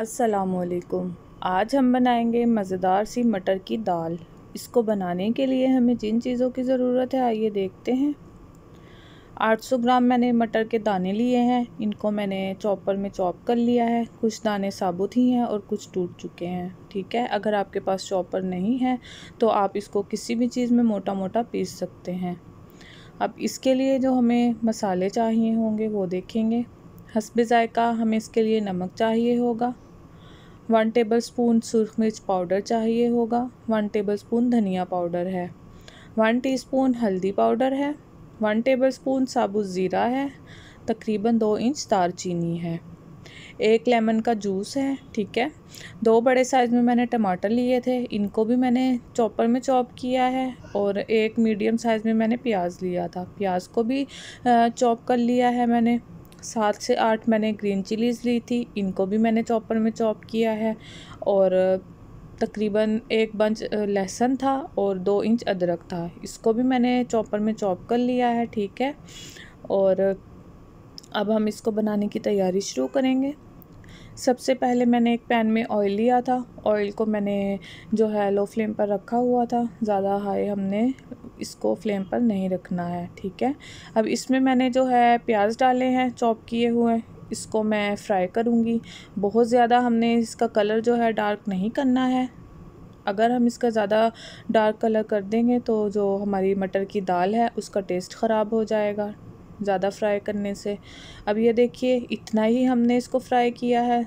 असलकुम आज हम बनाएँगे मज़ेदार सी मटर की दाल। इसको बनाने के लिए हमें जिन चीज़ों की ज़रूरत है, आइए देखते हैं। 800 ग्राम मैंने मटर के दाने लिए हैं। इनको मैंने चॉपर में चॉप कर लिया है। कुछ दाने साबुत ही हैं और कुछ टूट चुके हैं, ठीक है? अगर आपके पास चॉपर नहीं है तो आप इसको किसी भी चीज़ में मोटा मोटा पीस सकते हैं। अब इसके लिए जो हमें मसाले चाहिए होंगे, वो देखेंगे। हसब ज़ायका हमें इसके लिए नमक चाहिए होगा। वन टेबल स्पून सुरख मिर्च पाउडर चाहिए होगा. वन टेबल स्पून धनिया पाउडर है. वन टीस्पून हल्दी पाउडर है. वन टेबल स्पून साबुत ज़ीरा है. तकरीबन दो इंच दारचीनी है. एक लेमन का जूस है, ठीक है? दो बड़े साइज़ में मैंने टमाटर लिए थे. इनको भी मैंने चॉपर में चॉप किया है और एक मीडियम साइज़ में मैंने प्याज लिया था. प्याज को भी चॉप कर लिया है मैंने. सात से आठ मैंने ग्रीन चिलीज़ ली थी, इनको भी मैंने चॉपर में चॉप किया है और तकरीबन एक बंच लहसुन था और दो इंच अदरक था। इसको भी मैंने चॉपर में चॉप कर लिया है, ठीक है। और अब हम इसको बनाने की तैयारी शुरू करेंगे। सबसे पहले मैंने एक पैन में ऑयल लिया था। ऑयल को मैंने जो है लो फ्लेम पर रखा हुआ था। ज़्यादा हाई हमने इसको फ्लेम पर नहीं रखना है, ठीक है? अब इसमें मैंने जो है प्याज डाले हैं चॉप किए हुए इसको मैं फ्राई करूँगी। बहुत ज़्यादा हमने इसका कलर जो है डार्क नहीं करना है। अगर हम इसका ज़्यादा डार्क कलर कर देंगे तो जो हमारी मटर की दाल है, उसका टेस्ट ख़राब हो जाएगा। ज़्यादा फ्राई करने से। अब ये देखिए इतना ही हमने इसको फ्राई किया है।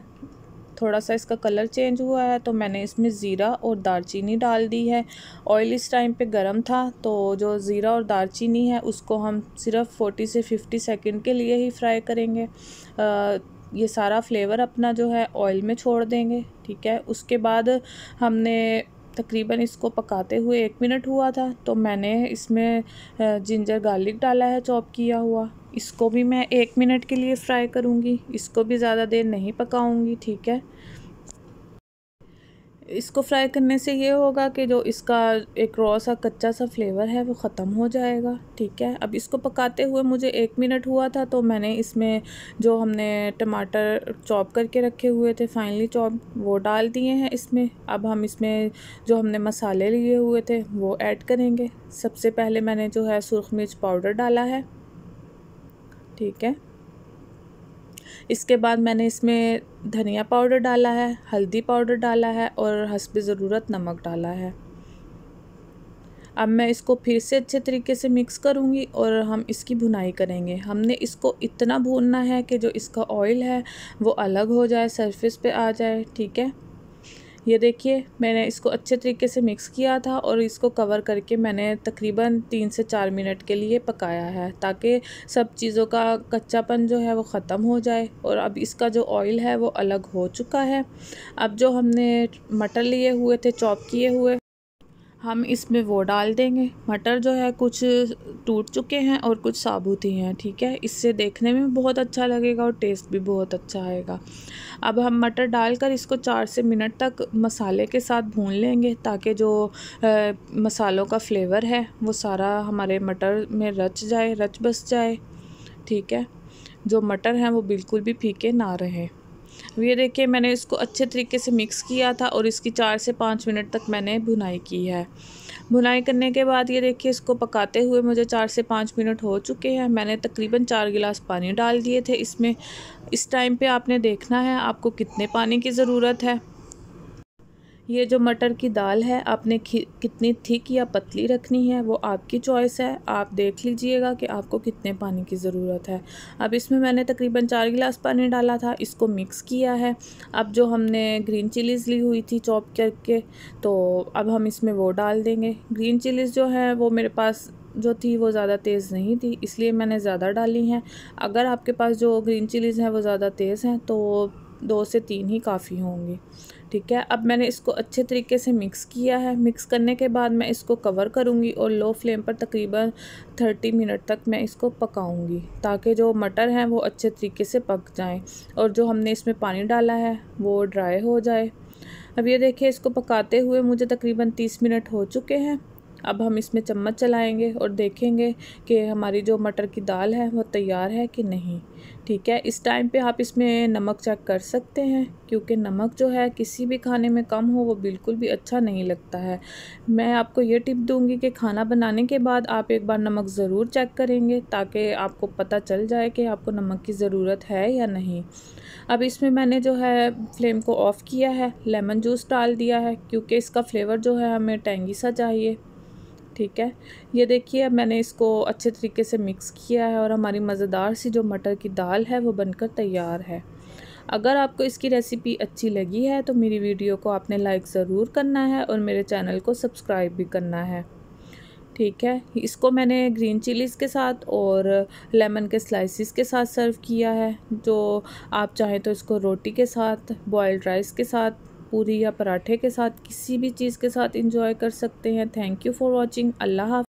थोड़ा सा इसका कलर चेंज हुआ है तो मैंने इसमें ज़ीरा और दालचीनी डाल दी है। ऑयल इस टाइम पे गरम था तो जो ज़ीरा और दालचीनी है उसको हम सिर्फ़ फोर्टी से फिफ्टी सेकंड के लिए ही फ्राई करेंगे। आ, ये सारा फ्लेवर अपना जो है ऑयल में छोड़ देंगे ठीक है? उसके बाद हमने तकरीबन इसको पकाते हुए एक मिनट हुआ था तो मैंने इसमें जिंजर गार्लिक डाला है, चॉप किया हुआ। इसको भी मैं एक मिनट के लिए फ्राई करूँगी। इसको भी ज़्यादा देर नहीं पकाऊँगी, ठीक है? इसको फ्राई करने से ये होगा कि जो इसका एक रॉ सा कच्चा सा फ्लेवर है, वो ख़त्म हो जाएगा, ठीक है? अब इसको पकाते हुए मुझे एक मिनट हुआ था तो मैंने इसमें जो हमने टमाटर चॉप करके रखे हुए थे फाइनली चॉप वो डाल दिए हैं इसमें। अब हम इसमें जो हमने मसाले लिए हुए थे, वो ऐड करेंगे। सबसे पहले मैंने जो है सुरख मिर्च पाउडर डाला है, ठीक है? इसके बाद मैंने इसमें धनिया पाउडर डाला है, हल्दी पाउडर डाला है और हसब ज़रूरत नमक डाला है। अब मैं इसको फिर से अच्छे तरीके से मिक्स करूँगी और हम इसकी भुनाई करेंगे। हमने इसको इतना भूनना है कि जो इसका ऑयल है वो अलग हो जाए, सरफेस पे आ जाए, ठीक है? ये देखिए, मैंने इसको अच्छे तरीके से मिक्स किया था और इसको कवर करके मैंने तकरीबन तीन से चार मिनट के लिए पकाया है, ताकि सब चीज़ों का कच्चापन जो है वो ख़त्म हो जाए और अब इसका जो ऑयल है वो अलग हो चुका है। अब जो हमने मटर लिए हुए थे चॉप किए हुए हम इसमें वो डाल देंगे। मटर जो है कुछ टूट चुके हैं और कुछ साबुत ही हैं ठीक है? इससे देखने में बहुत अच्छा लगेगा और टेस्ट भी बहुत अच्छा आएगा। अब हम मटर डालकर इसको चार से मिनट तक मसाले के साथ भून लेंगे ताकि जो आ, मसालों का फ्लेवर है वो सारा हमारे मटर में रच जाए रच बस जाए ठीक है? जो मटर हैं वो बिल्कुल भी फीके ना रहें। ये देखिए, मैंने इसको अच्छे तरीके से मिक्स किया था और इसकी चार से पाँच मिनट तक मैंने भुनाई की है। भुनाई करने के बाद ये देखिए, इसको पकाते हुए मुझे चार से पाँच मिनट हो चुके हैं। मैंने तकरीबन चार गिलास पानी डाल दिए थे। इसमें, इस टाइम पे आपने देखना है आपको कितने पानी की ज़रूरत है। ये जो मटर की दाल है, आपने कितनी थिक या पतली रखनी है, वो आपकी चॉइस है। आप देख लीजिएगा कि आपको कितने पानी की ज़रूरत है। अब इसमें मैंने तकरीबन चार गिलास पानी डाला था, इसको मिक्स किया है। अब जो हमने ग्रीन चिलीज़ ली हुई थी चॉप करके तो अब हम इसमें वो डाल देंगे। ग्रीन चिलीज़ जो है, वो मेरे पास जो थी, वो ज़्यादा तेज़ नहीं थी, इसलिए मैंने ज़्यादा डाली हैं। अगर आपके पास जो ग्रीन चिलीज़ हैं, वो ज़्यादा तेज़ हैं तो दो से तीन ही काफ़ी होंगी। ठीक है? अब मैंने इसको अच्छे तरीके से मिक्स किया है। मिक्स करने के बाद मैं इसको कवर करूँगी और लो फ्लेम पर तकरीबन थर्टी मिनट तक मैं इसको पकाऊँगी ताकि जो मटर हैं वो अच्छे तरीके से पक जाएँ और जो हमने इसमें पानी डाला है वो ड्राई हो जाए। अब ये देखिए, इसको पकाते हुए मुझे तकरीबन तीस मिनट हो चुके हैं। अब हम इसमें चम्मच चलाएँगे और देखेंगे कि हमारी जो मटर की दाल है, वो तैयार है कि नहीं। ठीक है, इस टाइम पे आप इसमें नमक चेक कर सकते हैं, क्योंकि नमक जो है, किसी भी खाने में कम हो, वो बिल्कुल भी अच्छा नहीं लगता है। मैं आपको ये टिप दूँगी कि खाना बनाने के बाद आप एक बार नमक ज़रूर चेक करेंगे, ताकि आपको पता चल जाए कि आपको नमक की ज़रूरत है या नहीं। अब इसमें मैंने जो है फ्लेम को ऑफ़ किया है लेमन जूस डाल दिया है, क्योंकि इसका फ्लेवर जो है, हमें टेंगी सा चाहिए। ठीक है। ये देखिए अब मैंने इसको अच्छे तरीके से मिक्स किया है और हमारी मज़ेदार सी जो मटर की दाल है, वो बनकर तैयार है। अगर आपको इसकी रेसिपी अच्छी लगी है तो मेरी वीडियो को आपने लाइक ज़रूर करना है और मेरे चैनल को सब्सक्राइब भी करना है। ठीक है, इसको मैंने ग्रीन चिलीज़ के साथ और लेमन के स्लाइसिस के साथ सर्व किया है। जो आप चाहें तो इसको रोटी के साथ बॉयल्ड राइस के साथ पूरी या पराठे के साथ किसी भी चीज़ के साथ इंजॉय कर सकते हैं। Thank you for watching Allah